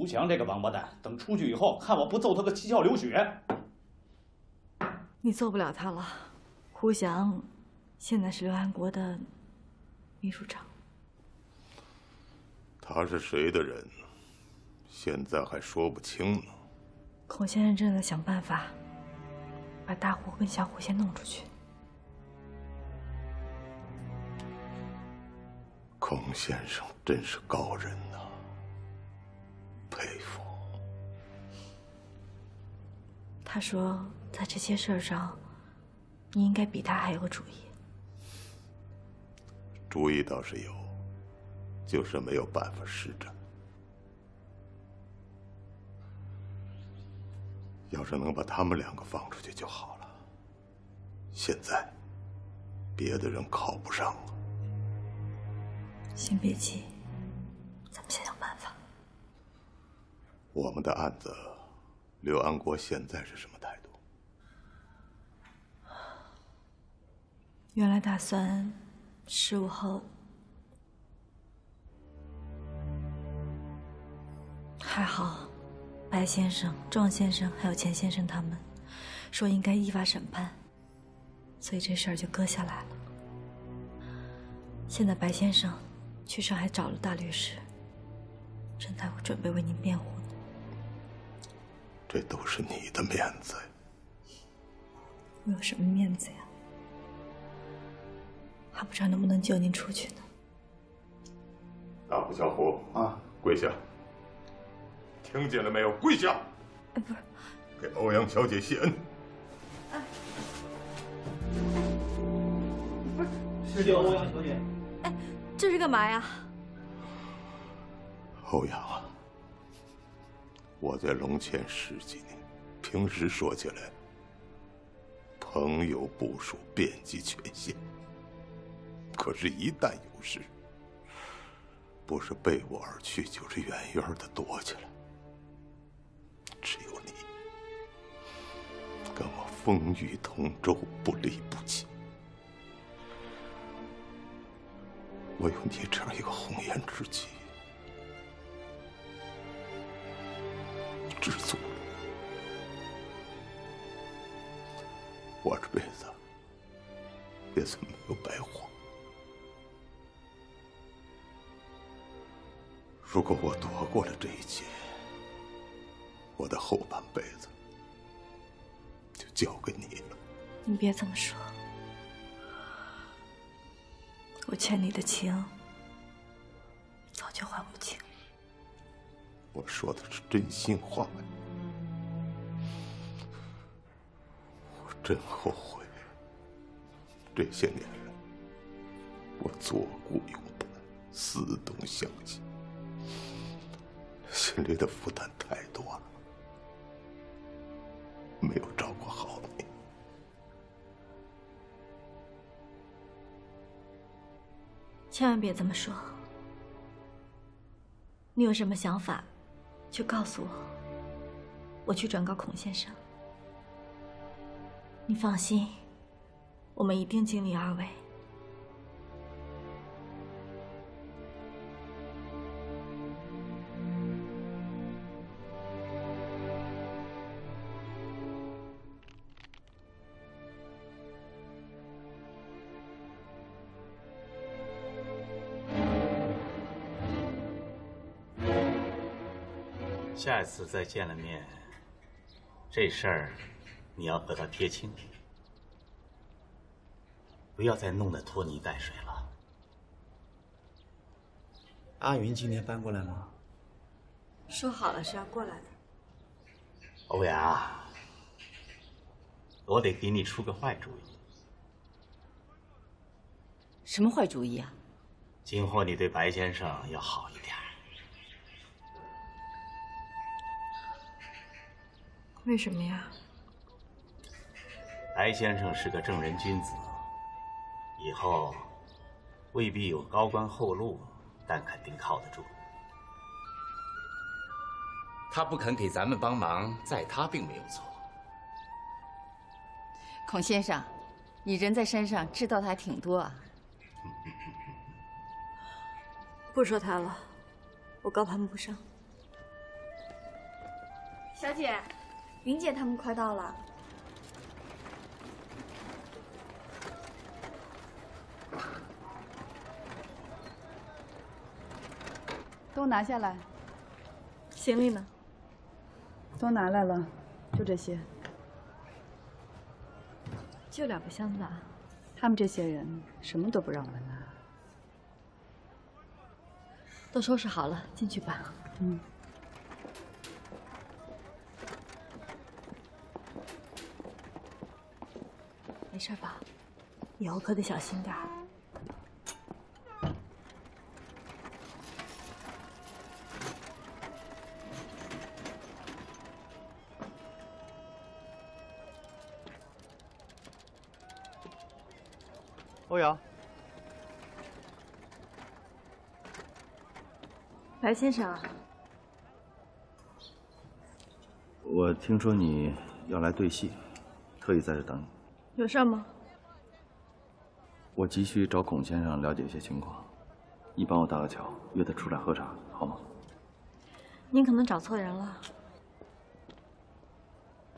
胡翔这个王八蛋，等出去以后，看我不揍他个七窍流血！你揍不了他了，胡翔现在是刘安国的秘书长。他是谁的人，现在还说不清呢。孔先生正在想办法，把大胡跟小胡先弄出去。孔先生真是高人呐，佩服。他说，在这些事儿上，你应该比他还有主意。主意倒是有，就是没有办法施展。要是能把他们两个放出去就好了。现在，别的人靠不上了。先别急，咱们先想。我们的案子，刘安国现在是什么态度？原来打算十五号，还好，白先生、庄先生还有钱先生他们说应该依法审判，所以这事儿就搁下来了。现在白先生。去上海找了大律师，陈大夫准备为您辩护。这都是你的面子。我有什么面子呀？还不知道能不能救您出去呢。大虎、小虎啊，跪下！听见了没有？跪下！哎，不是，给欧阳小姐谢恩。哎，不是，是叫欧阳小姐。哎这是干嘛呀，欧阳啊！我在龙潜十几年，平时说起来，朋友部署遍及全县。可是，一旦有事，不是背我而去，就是远远的躲起来。只有你，跟我风雨同舟，不离不弃。我有你这样一个红颜知己，知足了。我这辈子也算没有白活。如果我躲过了这一劫，我的后半辈子就交给你了。你别这么说。我欠你的情，我说的是真心话。我真后悔，这些年来，我左顾右盼，似懂相惜，心里的负担太多了，没有照顾好你。千万别这么说。你有什么想法，就告诉我，我去转告孔先生。你放心，我们一定尽力而为。下一次再见了面，这事儿你要和他撇清，不要再弄得拖泥带水了。阿云今天搬过来吗？说好了是要过来的。欧阳，我得给你出个坏主意。什么坏主意啊？今后你对白先生要好一点。为什么呀？白先生是个正人君子，以后未必有高官厚禄，但肯定靠得住。他不肯给咱们帮忙，在他并没有错。孔先生，你人在山上，知道的还挺多啊。不说他了，我高攀不上。小姐，云姐他们快到了。都拿下来。行李呢？都拿来了，就这些。就两个箱子啊？他们这些人什么都不让我们拿。都收拾好了，进去吧。嗯。事吧？以后可得小心点儿。欧阳，白先生，我听说你要来对戏，特意在这等你。有事吗？我急需找孔先生了解一些情况，你帮我搭个桥，约他出来喝茶，好吗？您可能找错人了。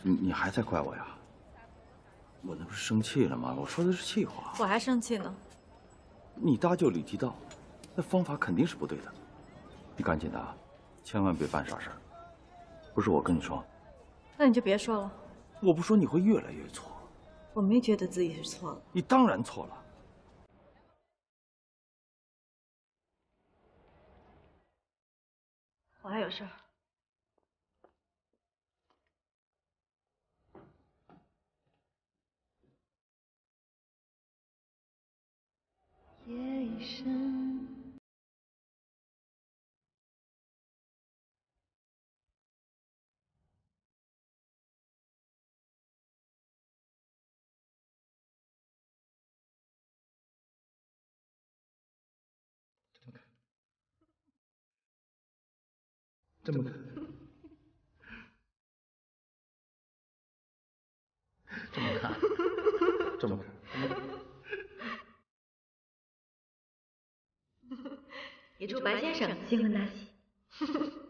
你你还在怪我呀？我那不是生气了吗？我说的是气话。我还生气呢。你搭救李提道，那方法肯定是不对的。你赶紧的，千万别办傻事。不是我跟你说。那你就别说了。我不说你会越来越错。我没觉得自己是错了。你当然错了。我还有事儿。夜已深。这么看，这么看，这么看，这么看。也祝白先生新婚大喜。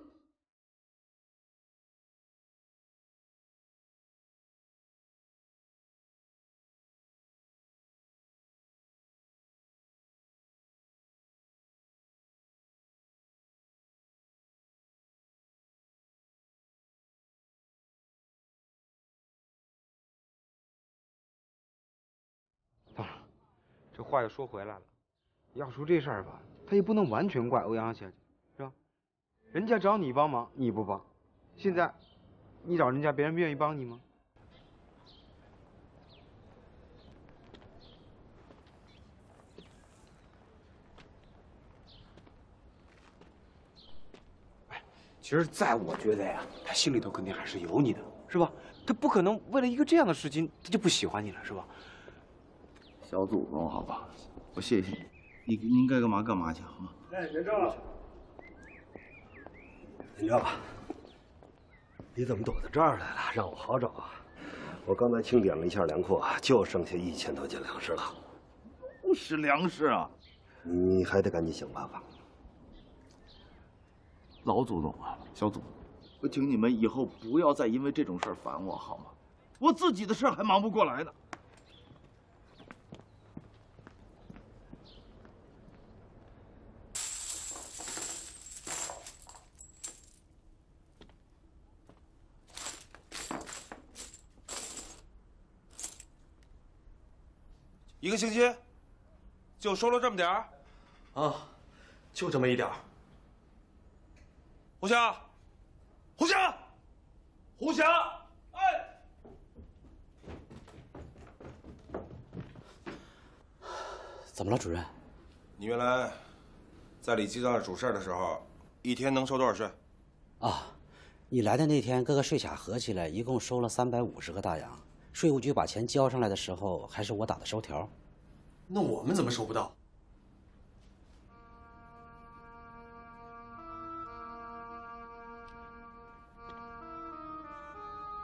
这话又说回来了，要说这事儿吧。他也不能完全怪欧阳小姐，是吧？人家找你帮忙，你不帮，现在你找人家，别人愿意帮你吗？哎，其实，在我觉得呀，他心里头肯定还是有你的，是吧？他不可能为了一个这样的事情，他就不喜欢你了，是吧？小祖宗，好吧，我谢谢你。你您该干嘛干嘛去，好吗？哎，别照了。林正，你怎么躲到这儿来了？让我好找啊！我刚才清点了一下粮库，就剩下一千多斤粮食了。不是粮食啊！你还得赶紧想办法。老祖宗啊，小祖，我请你们以后不要再因为这种事儿烦我，好吗？我自己的事儿还忙不过来呢。一个星期，就收了这么点儿，啊，就这么一点儿。胡霞，胡霞，胡霞，哎，怎么了，主任？你原来在李记那儿主事的时候，一天能收多少税？啊，你来的那天，各个税卡合起来一共收了三百五十个大洋。税务局把钱交上来的时候，还是我打的收条。那我们怎么收不到？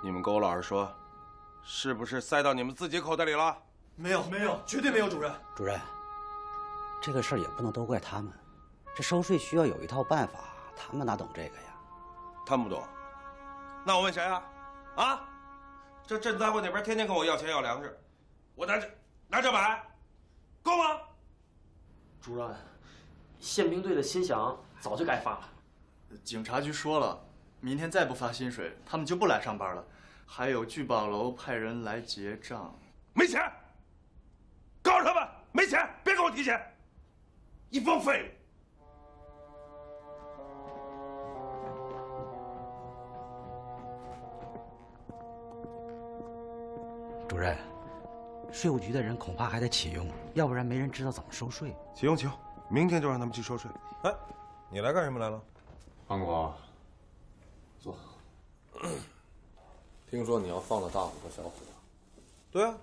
你们跟我老实说，是不是塞到你们自己口袋里了？没有，没有，绝对没有，主任。主任，这个事儿也不能都怪他们，这收税需要有一套办法，他们哪懂这个呀？他们不懂，那我问谁啊？啊？这赈灾会那边天天跟我要钱要粮食，我拿这拿这买，够吗？主任，宪兵队的薪饷早就该发了。警察局说了，明天再不发薪水，他们就不来上班了。还有聚宝楼派人来结账，没钱，告诉他们没钱，别跟我提钱，一帮废物。主任，税务局的人恐怕还得启用，要不然没人知道怎么收税。启用启用，明天就让他们去收税。哎，你来干什么来了？安国，坐。听说你要放了大虎和小虎啊？对啊，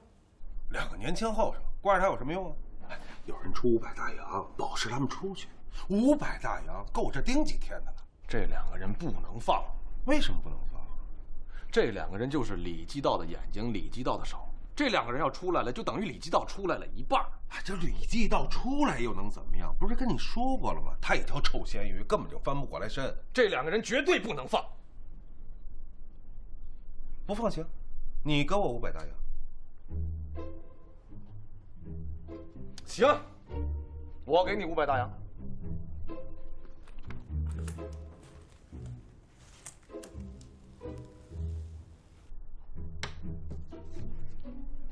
两个年轻后生，挂着他有什么用啊？有人出五百大洋保释他们出去，五百大洋够这盯几天的了。这两个人不能放，为什么不能放？这两个人就是李基道的眼睛，李基道的手。这两个人要出来了，就等于李继道出来了一半。这李继道出来又能怎么样？不是跟你说过了吗？他一条臭咸鱼，根本就翻不过来身。这两个人绝对不能放。不放行，你给我五百大洋。行，我给你五百大洋。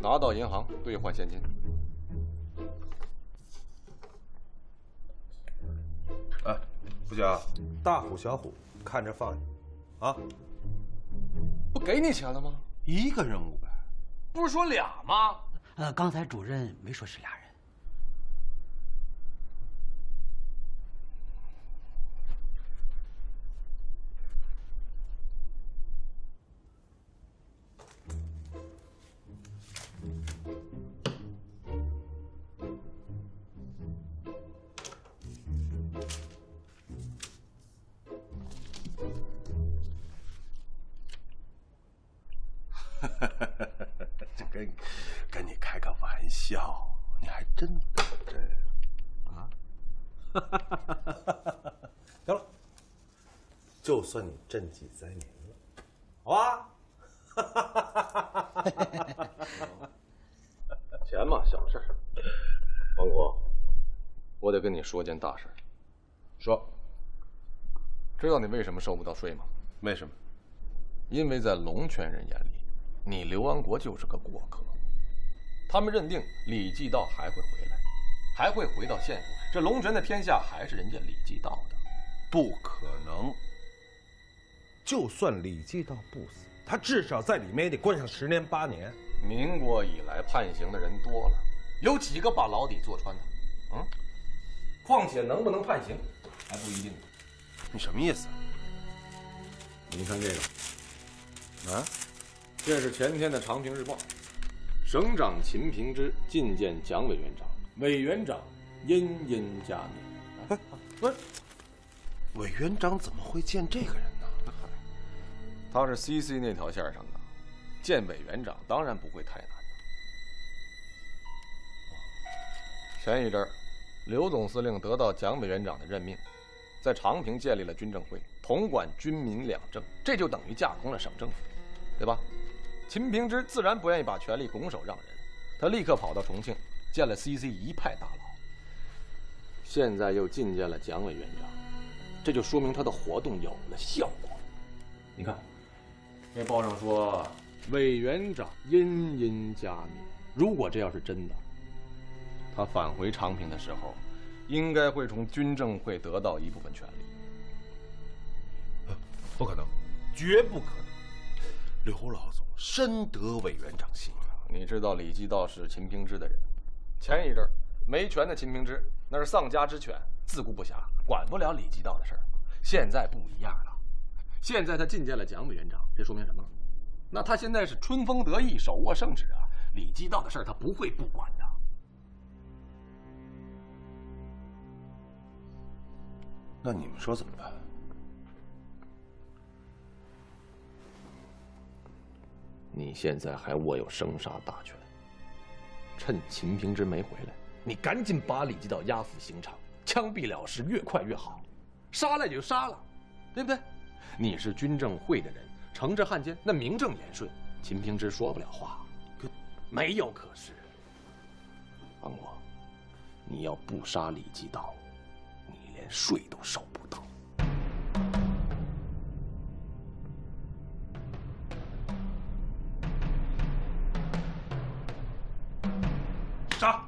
拿到银行兑换现金。哎，不行，大虎小虎看着放下，啊！不给你钱了吗？一个人五百，不是说俩吗？呃，刚才主任没说是俩人。算你赈济灾民了，好吧？钱嘛，小事。王国，我得跟你说件大事。说，知道你为什么收不到税吗？为什么？因为在龙泉人眼里。你刘安国就是个过客，他们认定李继道还会回来，还会回到县府，这龙泉的天下还是人家李继道的，不可能。就算李继道不死，他至少在里面也得关上十年八年。民国以来判刑的人多了，有几个把牢底坐穿的？嗯，况且能不能判刑，还不一定呢。你什么意思？您看这个，啊？这是前天的《长平日报》，省长秦平之觐见蒋委员长，委员长殷殷加冕。不是，委员长怎么会见这个人呢？他是 CC 那条线上的，见委员长当然不会太难。前一阵，刘总司令得到蒋委员长的任命，在长平建立了军政会，统管军民两政，这就等于架空了省政府，对吧？秦平之自然不愿意把权力拱手让人，他立刻跑到重庆见了 CC 一派大佬。现在又觐见了蒋委员长，这就说明他的活动有了效果。你看，那报上说委员长殷殷加冕，如果这要是真的，他返回长平的时候，应该会从军政会得到一部分权利。不可能，绝不可能！刘老总。深得委员长信任。你知道李继道是秦平之的人，前一阵没权的秦平之那是丧家之犬，自顾不暇，管不了李继道的事儿。现在不一样了，现在他觐见了蒋委员长，这说明什么？那他现在是春风得意，手握圣旨啊！李继道的事儿他不会不管的。那你们说怎么办？你现在还握有生杀大权，趁秦平之没回来，你赶紧把李继道押赴刑场，枪毙了事，越快越好。杀了也就杀了，对不对？你是军政会的人，惩治汉奸，那名正言顺。秦平之说不了话，可没有可是。王国，你要不杀李继道，你连税都收不到。杀！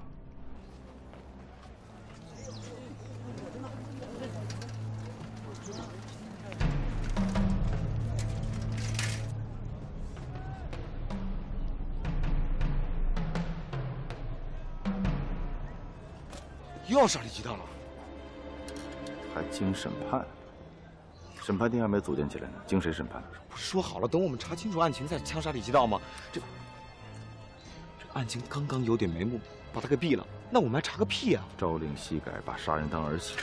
又要杀李继道了，还经审判？审判庭还没组建起来呢，经谁审判？不是说好了等我们查清楚案情再枪杀李继道吗？这这案情刚刚有点眉目，把他给毙了，那我们还查个屁啊！朝令夕改，把杀人当儿戏，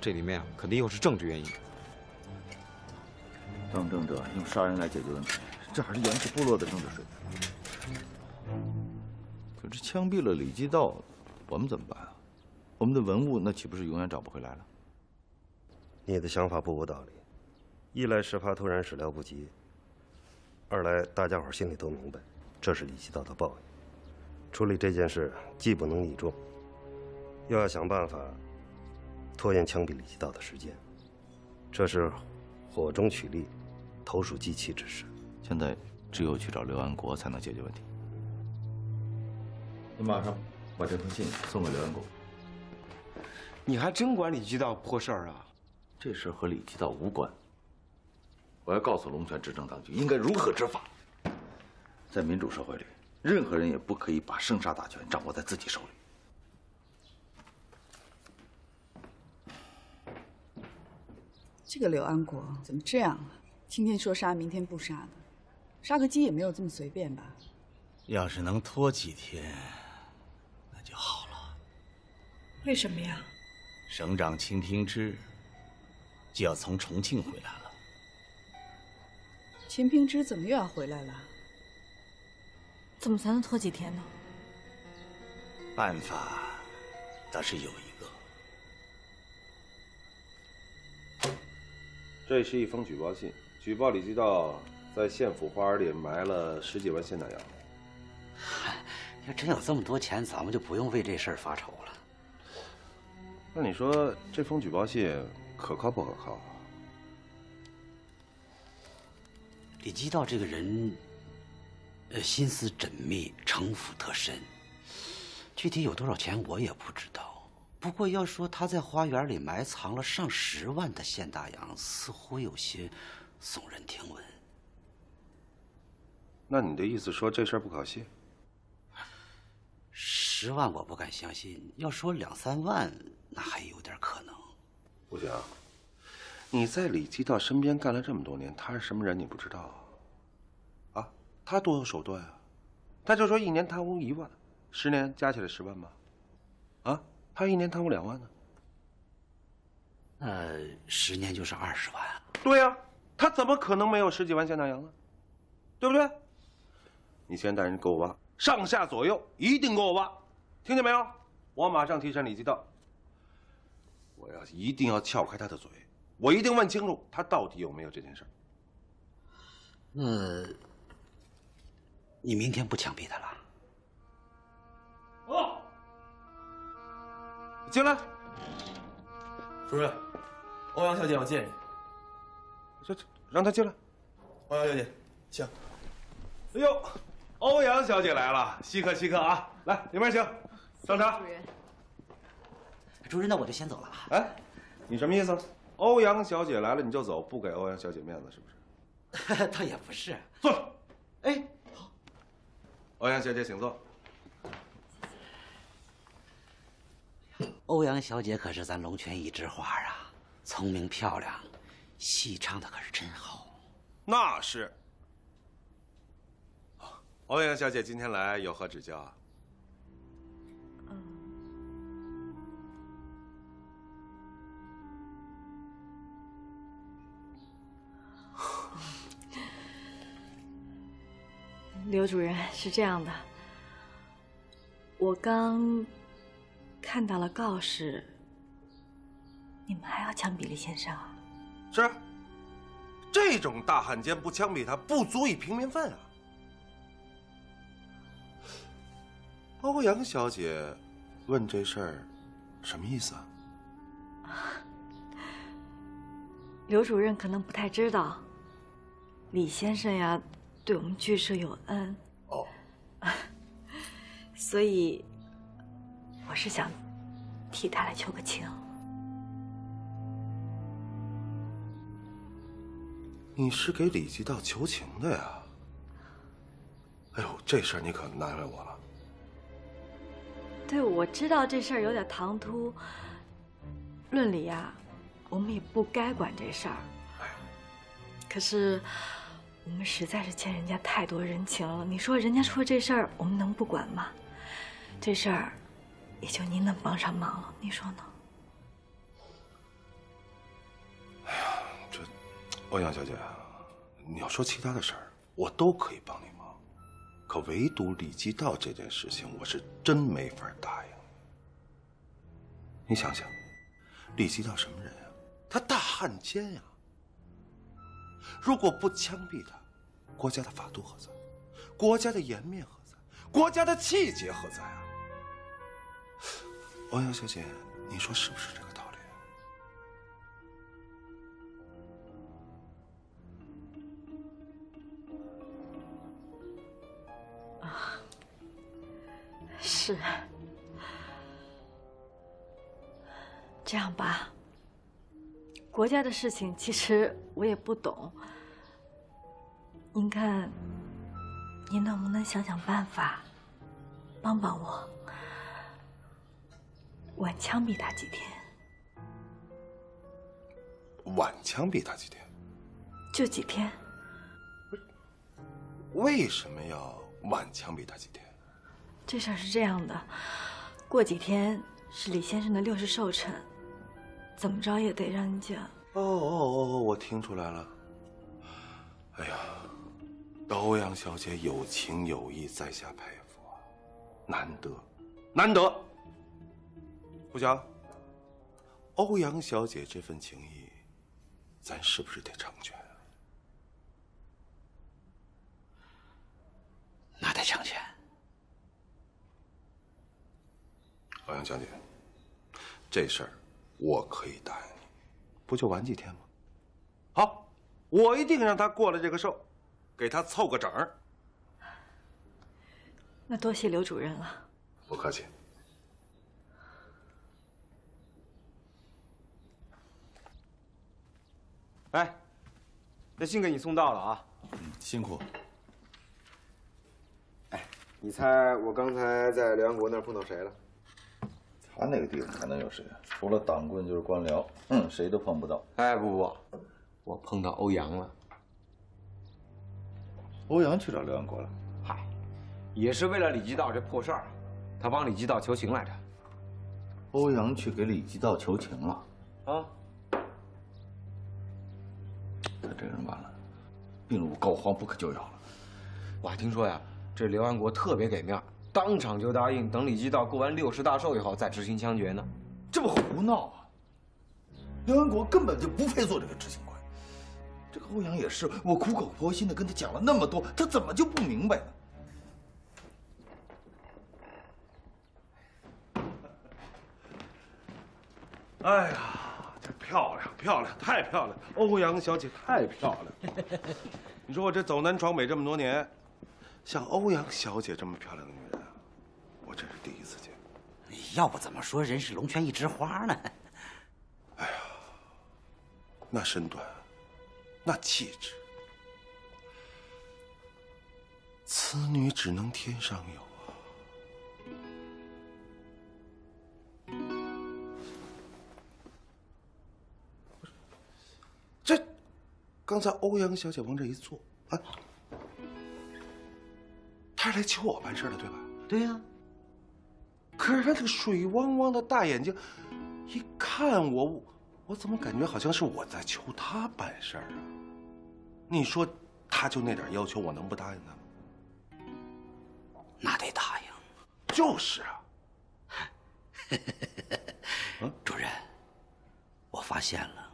这里面啊肯定又是政治原因。当政者用杀人来解决问题，这还是原始部落的政治水平。可是枪毙了李继道，我们怎么办啊？我们的文物那岂不是永远找不回来了？你的想法不无道理，一来事发突然始料不及，二来大家伙心里都明白，这是李继道的报应。处理这件事既不能逆众，又要想办法拖延枪毙李继道的时间，这是火中取栗，投鼠忌器之事。现在只有去找刘安国才能解决问题。你马上把这封信送给刘安国。你还真管李继道破事儿啊？这事和李继道无关。我要告诉龙泉执政当局应该如何执法。在民主社会里，任何人也不可以把生杀大权掌握在自己手里。这个刘安国怎么这样啊？今天说杀，明天不杀的，杀个鸡也没有这么随便吧？要是能拖几天。为什么呀？省长秦平之就要从重庆回来了。秦平之怎么又要回来了？怎么才能拖几天呢？办法倒是有一个。这是一封举报信，举报李继道在县府花园里埋了十几万现大洋。要真有这么多钱，咱们就不用为这事儿发愁了。那你说这封举报信可靠不可靠？李基道这个人，呃，心思缜密，城府特深。具体有多少钱我也不知道。不过要说他在花园里埋藏了上十万的现大洋，似乎有些耸人听闻。那你的意思说这事儿不可信？十万我不敢相信，要说两三万，那还有点可能。不行，你在李继道身边干了这么多年，他是什么人你不知道啊？啊，他多有手段啊！他就说一年贪污一万，十年加起来十万吧？啊，他一年贪污两万呢？那十年就是二十万啊。对呀，他怎么可能没有十几万现大洋呢？对不对？你先带人给我挖，上下左右一定给我挖，听见没有？我马上提审李继道。我要一定要撬开他的嘴，我一定问清楚他到底有没有这件事。那，你明天不枪毙他了？哦，进来。主任，欧阳小姐要见你。这这，让他进来。欧阳小姐，请。哎呦，欧阳小姐来了，稀客稀客啊！来，里面请，上茶。主任，主任，那我就先走了。哎，你什么意思？欧阳小姐来了你就走，不给欧阳小姐面子是不是？倒也不是。坐。哎，好。欧阳小姐，请坐。欧阳小姐可是咱龙泉一枝花啊，聪明漂亮，戏唱的可是真好。那是。欧阳小姐今天来有何指教啊？刘主任是这样的，我刚看到了告示，你们还要枪毙李先生啊？是。这种大汉奸不枪毙他，不足以平民愤啊。欧阳小姐问这事儿，什么意思啊？刘主任可能不太知道，李先生呀，对我们剧社有恩。哦。所以，我是想替他来求个情。你是给李继道求情的呀？哎呦，这事儿你可难为我了。对，我知道这事儿有点唐突。论理呀，我们也不该管这事儿。可是，我们实在是欠人家太多人情了。你说人家出了这事儿，我们能不管吗？这事儿，也就您能帮上忙了。你说呢？哎呀，这欧阳小姐，你要说其他的事儿，我都可以帮你忙，可唯独李基道这件事情，我是真没法答应。你想想，李基道什么人呀？他大汉奸呀！如果不枪毙他，国家的法度何在？国家的颜面何在？国家的气节何在啊？欧阳小姐，你说是不是这个道理？啊，是。这样吧，国家的事情其实我也不懂。您看，您能不能想想办法，帮帮我，晚枪毙他几天？晚枪毙他几天？就几天。为什么要晚枪毙他几天？这事儿是这样的，过几天是李先生的六十寿辰，怎么着也得让人家……哦哦哦，我听出来了。哎呀，欧阳小姐有情有义，在下佩服啊，难得，难得。不行，欧阳小姐这份情谊，咱是不是得成全啊？那得成全。欧阳小姐，这事儿我可以答应你，不就晚几天吗？好，我一定让他过了这个寿，给他凑个整儿。那多谢刘主任了。不客气。哎，那信给你送到了啊。嗯，辛苦。哎，你猜我刚才在刘安国那儿碰到谁了？他那个地方还能有谁啊？除了党棍就是官僚，嗯，谁都碰不到。哎，不不不，我碰到欧阳了。欧阳去找刘安国了？嗨，也是为了李基道这破事儿，他帮李基道求情来着。欧阳去给李基道求情了？啊！他这人完了，病入膏肓，不可救药了。我还听说呀，这刘安国特别给面，当场就答应等李基道过完六十大寿以后再执行枪决呢。这不胡闹啊！刘安国根本就不配做这个执行官。这个欧阳也是，我苦口婆心的跟他讲了那么多，他怎么就不明白呢？哎呀，这漂亮漂亮，太漂亮！欧阳小姐太漂亮。你说我这走南闯北这么多年，像欧阳小姐这么漂亮的女人，我真是第一次见。要不怎么说人是龙泉一枝花呢？哎呀，那身段，那气质，此女只能天上有啊！这，刚才欧阳小姐往这一坐，啊，她是来求我办事的，对吧？对呀。可是他这个水汪汪的大眼睛，一看我，我怎么感觉好像是我在求他办事儿啊？你说，他就那点要求，我能不答应他吗？那得答应。就是啊。主任，我发现了，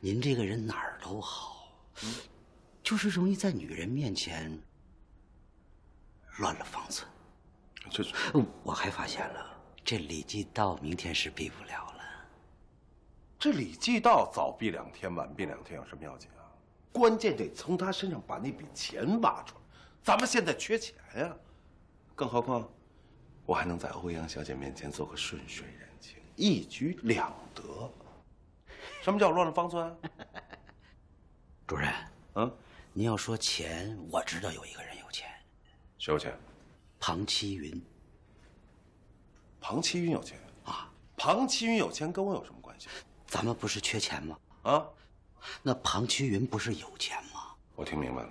您这个人哪儿都好，就是容易在女人面前乱了方寸。这是，我还发现了，这李继道明天是避不了了。这李继道早避两天，晚避两天有什么要紧啊？关键得从他身上把那笔钱挖出来。咱们现在缺钱呀，更何况，我还能在欧阳小姐面前做个顺水人情，一举两得。什么叫乱了方寸？啊 主任，嗯，您要说钱，我知道有一个人有钱。谁有钱？庞七云。庞七云有钱啊？庞七云有钱跟我有什么关系？咱们不是缺钱吗？啊？那庞七云不是有钱吗？我听明白了，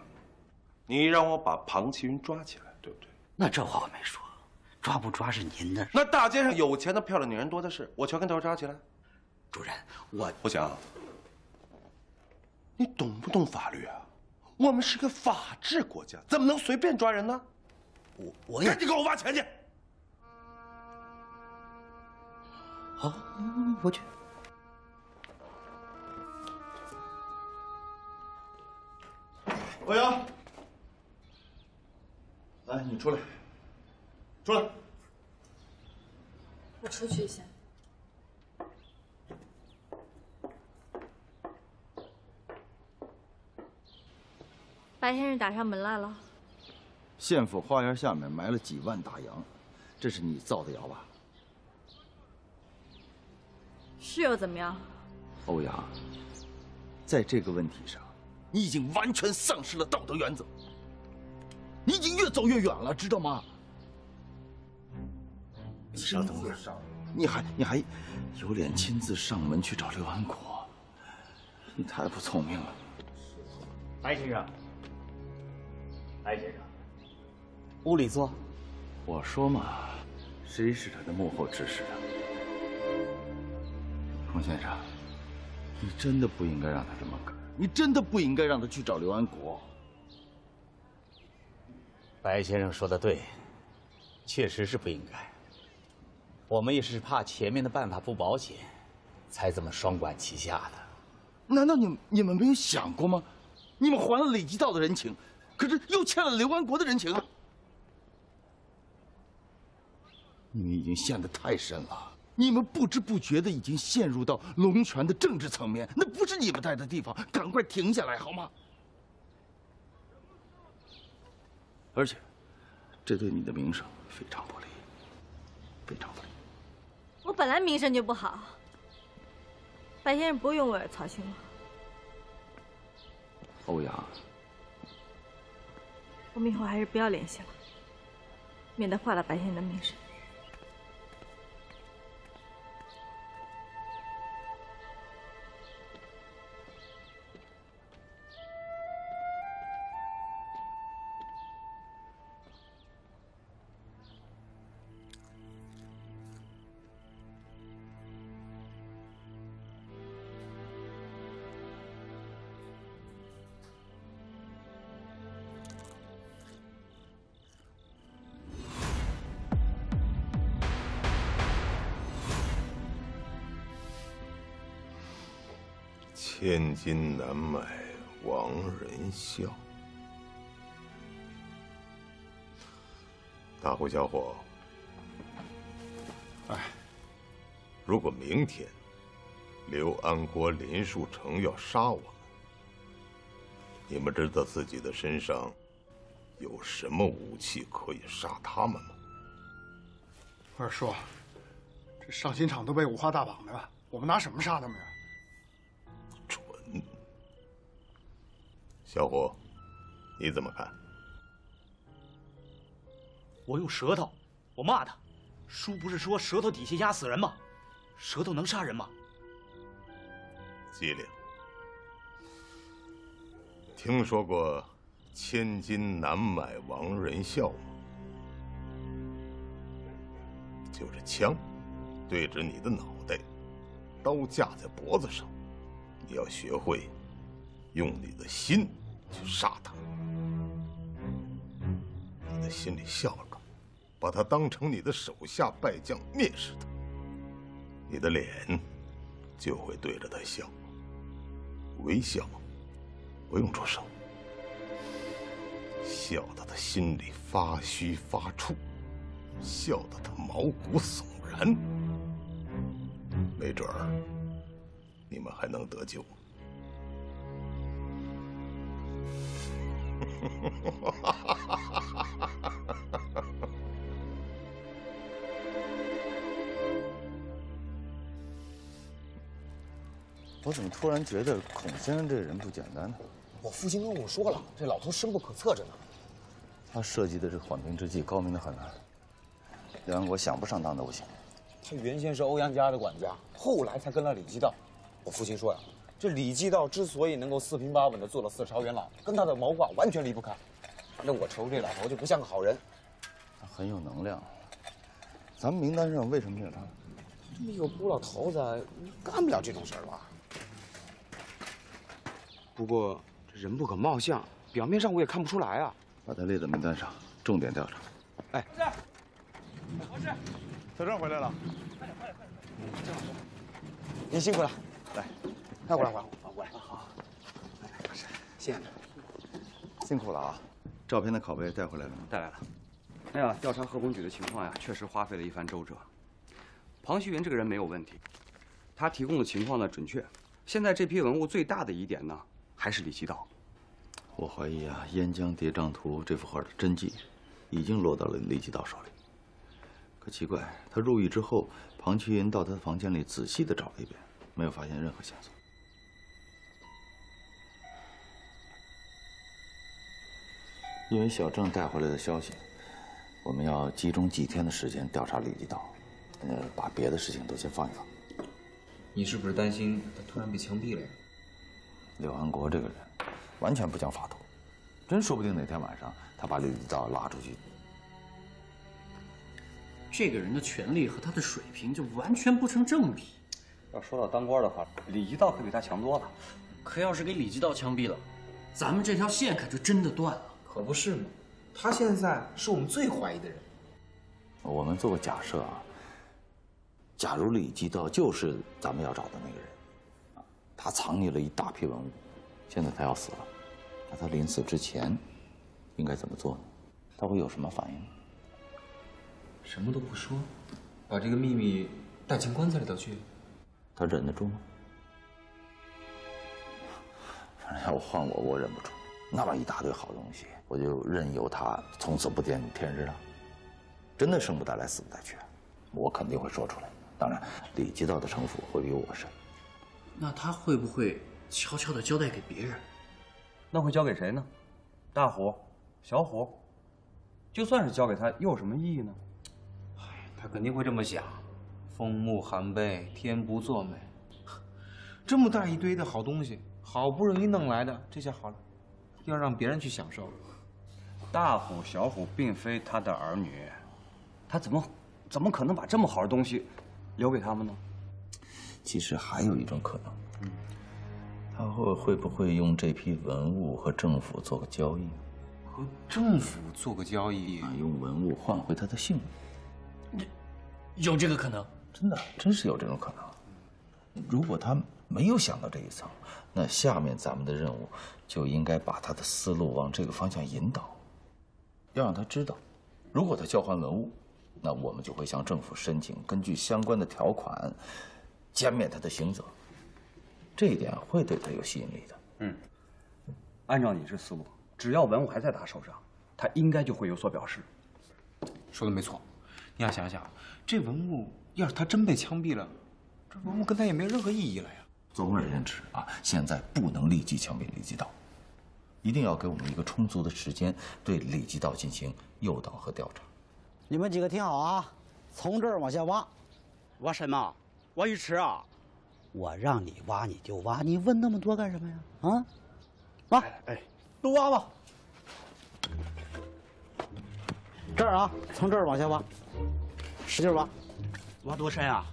你让我把庞七云抓起来，对不对？那这话我没说，抓不抓是您的。那大街上有钱的漂亮女人多的是，我全跟头抓起来。主任，我不行。你懂不懂法律啊？我们是个法治国家，怎么能随便抓人呢？我我也赶紧给我挖钱去。好，我去。欧阳，来，你出来，出来。我出去一下。白先生打上门来了。县府花园下面埋了几万大洋，这是你造的谣吧？是又怎么样？欧阳，在这个问题上，你已经完全丧失了道德原则，你已经越走越远了，知道吗？稍等会儿，你还你还有脸亲自上门去找刘安国？你太不聪明了，白先生。白先生，屋里坐。我说嘛，谁是他的幕后指使啊？孔先生，你真的不应该让他这么干，你真的不应该让他去找刘安国。白先生说的对，确实是不应该。我们也是怕前面的办法不保险，才这么双管齐下的。难道你你们没有想过吗？你们还了李吉道的人情。可是又欠了刘安国的人情啊！你们已经陷得太深了，你们不知不觉的已经陷入到龙泉的政治层面，那不是你们待的地方，赶快停下来好吗？而且，这对你的名声非常不利，非常不利。我本来名声就不好，白先生不用为我操心了。欧阳。我们以后还是不要联系了，免得坏了白先生的名声。千金难买王仁孝。大户小伙，哎，如果明天刘安国、林树成要杀我们，你们知道自己的身上有什么武器可以杀他们吗？二叔，这上刑场都被五花大绑的，我们拿什么杀他们呀？小虎，你怎么看？我用舌头，我骂他。书不是说舌头底下压死人吗？舌头能杀人吗？机灵。听说过“千金难买亡人笑”吗？就是枪对着你的脑袋，刀架在脖子上，你要学会。用你的心去杀他，你的心里笑着，把他当成你的手下败将，蔑视他，你的脸就会对着他笑，微笑，不用出声，笑得他心里发虚发怵，笑得他毛骨悚然，没准儿你们还能得救。我怎么突然觉得孔先生这人不简单呢？我父亲跟我说了，这老头深不可测着呢。他设计的这缓兵之计高明的很啊。梁安国想不上当都不行。他原先是欧阳家的管家，后来才跟了李继道。我父亲说呀，这李继道之所以能够四平八稳的做了四朝元老，跟他的谋划完全离不开。反正我瞅这老头就不像个好人。他很有能量，咱们名单上为什么没有他？这么一个孤老头子，干不了这种事儿吧？不过这人不可貌相，表面上我也看不出来啊。把他列在名单上，重点调查。哎，博士，小郑回来了。快点，快点，快点您辛苦了，来，快过来，过来，过来。好，谢谢。辛苦了啊！照片的拷贝带回来了吗？带来了。哎呀，调查河工举的情况呀，确实花费了一番周折。庞旭云这个人没有问题，他提供的情况呢准确。现在这批文物最大的疑点呢，还是李奇道。我怀疑啊，《燕江谍账图》这幅画的真迹，已经落到了李奇道手里。可奇怪，他入狱之后，庞奇云到他的房间里仔细的找了一遍，没有发现任何线索。因为小郑带回来的消息，我们要集中几天的时间调查李继道，呃，把别的事情都先放一放。你是不是担心他突然被枪毙了呀？柳安国这个人，完全不讲法度，真说不定哪天晚上他把李继道拉出去。这个人的权力和他的水平就完全不成正比。要说到当官的话，李继道可比他强多了。可要是给李继道枪毙了，咱们这条线可就真的断了。可不是嘛，他现在是我们最怀疑的人。我们做个假设啊，假如李继道就是咱们要找的那个人，啊，他藏匿了一大批文物，现在他要死了，那他临死之前应该怎么做呢？他会有什么反应？什么都不说，把这个秘密带进棺材里头去。他忍得住吗？反正要我换我，我忍不住。那么一大堆好东西，我就任由他从此不见天日了。真的生不带来，死不带去，我肯定会说出来。当然，李吉道的城府会比我深。那他会不会悄悄的交代给别人？那会交给谁呢？大虎、小虎？就算是交给他，又有什么意义呢？他肯定会这么想：风木含悲，天不作美。这么大一堆的好东西，好不容易弄来的，这下好了，要让别人去享受。大虎、小虎并非他的儿女，他怎么怎么可能把这么好的东西留给他们呢？其实还有一种可能，他会会不会用这批文物和政府做个交易？和政府做个交易啊，用文物换回他的性命？有这个可能？真的，真是有这种可能。如果他没有想到这一层，那下面咱们的任务就应该把他的思路往这个方向引导，要让他知道，如果他交换文物，那我们就会向政府申请根据相关的条款减免他的刑责。这一点会对他有吸引力的。嗯，按照你这思路，只要文物还在他手上，他应该就会有所表示。说的没错，你要想想，这文物要是他真被枪毙了，这文物跟他也没有任何意义了呀。总而言之啊，现在不能立即枪毙李继道，一定要给我们一个充足的时间，对李继道进行诱导和调查。你们几个听好啊，从这儿往下挖。挖什么？挖鱼池啊？我让你挖你就挖，你问那么多干什么呀？啊，挖，哎，都挖吧。这儿啊，从这儿往下挖，使劲挖。挖多深啊？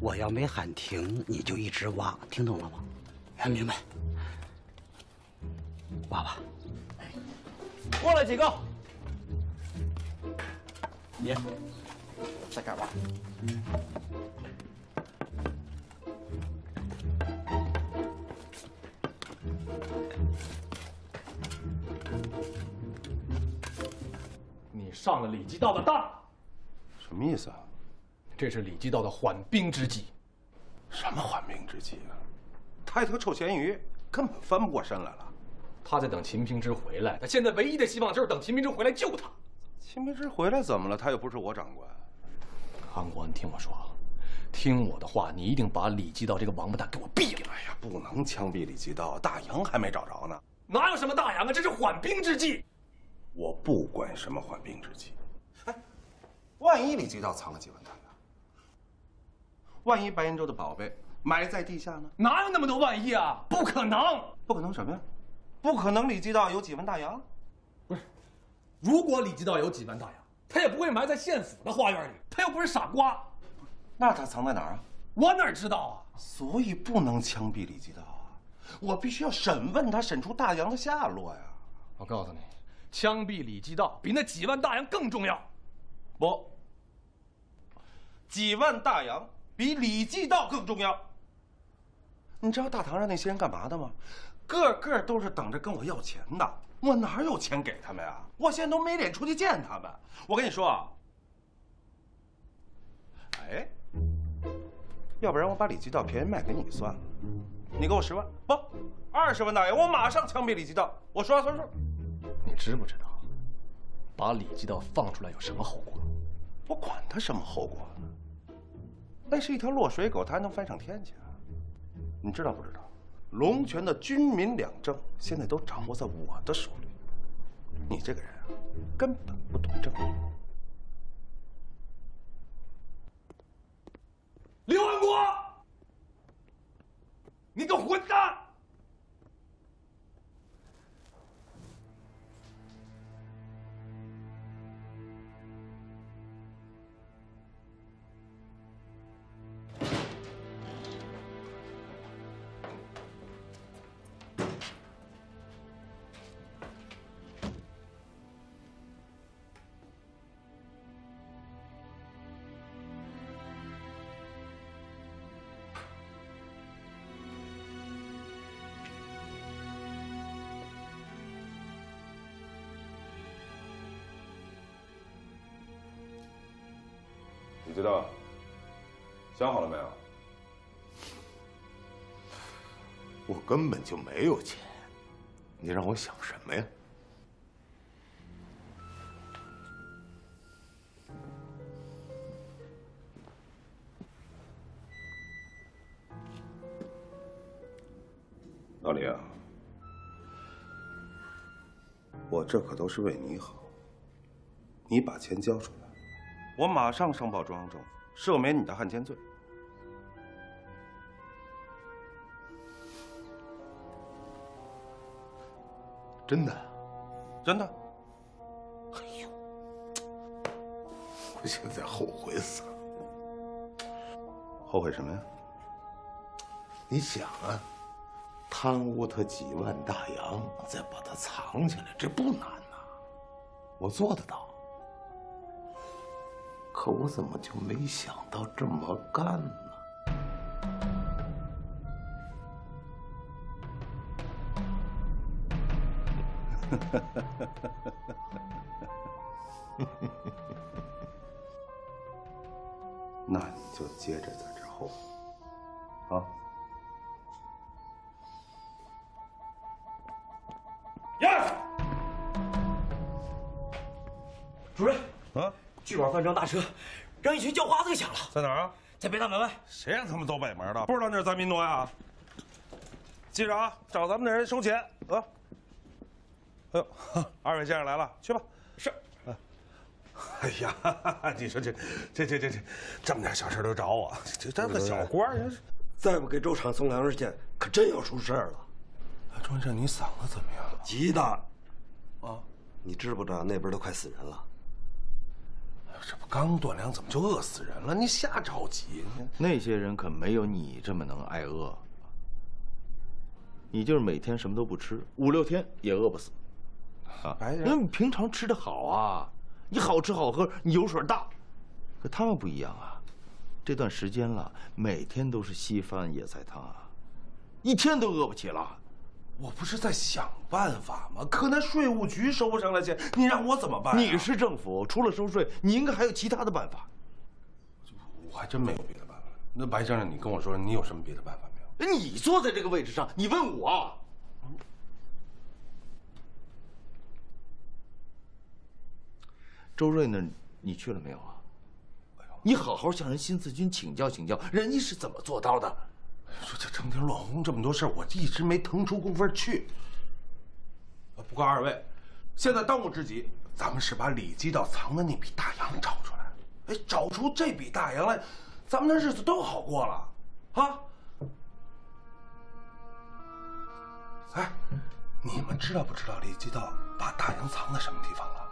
我要没喊停，你就一直挖，听懂了吗？哎，明白。挖吧。过来几个。你，在干嘛？你上了李继道的当，什么意思啊？这是李基道的缓兵之计。什么缓兵之计啊？他一条臭咸鱼，根本翻不过身来了。他在等秦平之回来，他现在唯一的希望就是等秦平之回来救他。秦平之回来怎么了？他又不是我长官。韩国，你听我说，听我的话，你一定把李基道这个王八蛋给我毙了！哎呀，不能枪毙李基道，大洋还没找着呢。哪有什么大洋啊？这是缓兵之计。我不管什么缓兵之计。哎，万一李基道藏了几万大洋？万一白银洲的宝贝埋在地下呢？哪有那么多万一啊？不可能！不可能什么呀？不可能李基道有几万大洋？不是，如果李基道有几万大洋，他也不会埋在县府的花园里。他又不是傻瓜。那他藏在哪儿啊？我哪知道啊？所以不能枪毙李基道啊！我必须要审问他，审出大洋的下落呀！我告诉你，枪毙李基道比那几万大洋更重要。不，几万大洋比李继道更重要。你知道大堂上那些人干嘛的吗？个个都是等着跟我要钱的。我哪有钱给他们呀？我现在都没脸出去见他们。我跟你说啊，哎，要不然我把李继道便宜卖给你算了。你给我十万，不，二十万大洋，我马上枪毙李继道。我说话算数。你知不知道，把李继道放出来有什么后果？我管他什么后果呢？那是一条落水狗，它还能翻上天去啊？你知道不知道？龙泉的军民两政现在都掌握在我的手里。你这个人啊，根本不懂政治。刘安国，你个混蛋！知道想好了没有？我根本就没有钱，你让我想什么呀？老李啊，我这可都是为你好。你把钱交出来，我马上上报中央政府，赦免你的汉奸罪。真的？真的？哎呦，我现在后悔死了。后悔什么呀？你想啊，贪污他几万大洋，再把它藏起来，这不难呐，我做得到。可我怎么就没想到这么干呢？那你就接着在这后聚宝饭庄大车让一群叫花子给抢了，在哪儿啊？在北大门外。谁让他们走北门的？不知道那是咱民多呀？记着啊，找咱们的人收钱啊！哎呦，二位先生来了，去吧。是。哎呀，你说这这这这这这么点小事都找我，这这个小官儿，再不给周厂送粮食去，可真要出事儿了。庄先生，你嗓子怎么样了？急的。啊，你知不知道那边都快死人了？这不刚断粮，怎么就饿死人了？你瞎着急。那些人可没有你这么能挨饿。你就是每天什么都不吃，五六天也饿不死。啊，白人，那你平常吃的好啊，你好吃好喝，你油水大。可他们不一样啊，这段时间了，每天都是稀饭野菜汤啊，一天都饿不起了。我不是在想办法吗？可那税务局收不上来钱，你让我怎么办、啊？你是政府，除了收税，你应该还有其他的办法。我还真没有别的办法。那白先生，你跟我说，你有什么别的办法没有？你坐在这个位置上，你问我。周瑞那你去了没有啊？你好好向人新四军请教请教，人家是怎么做到的？说这成天乱哄这么多事儿，我一直没腾出功夫去。不过二位，现在当务之急，咱们是把李基道藏的那笔大洋找出来。哎，找出这笔大洋来，咱们的日子都好过了，啊！哎，你们知道不知道李基道把大洋藏在什么地方了？